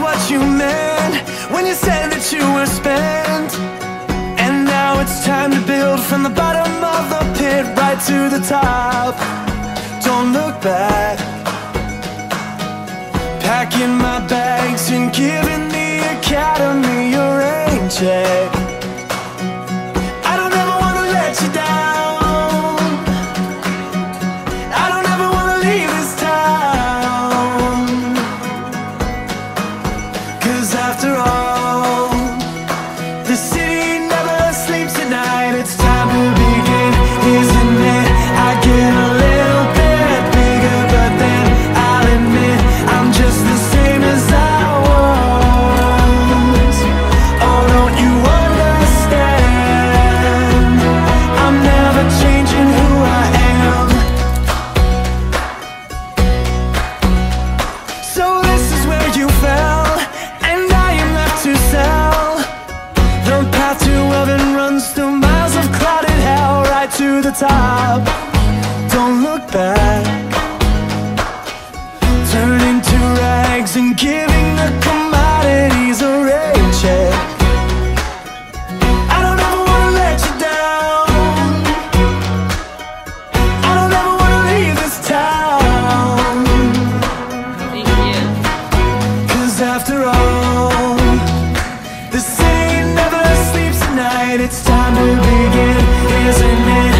what you meant when you said that you were spent. And now it's time to build from the bottom of the pit right to the top. Don't look back. Packing my bags and giving the academy a rain check. the top. Don't look back. Turning to rags and giving the commodities a rain check. I don't ever wanna let you down. I don't ever wanna leave this town. Cause after all the city never sleeps at night. It's time to begin, isn't it?